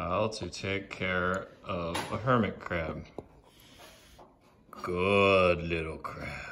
how to take care of a hermit crab. Good little crab.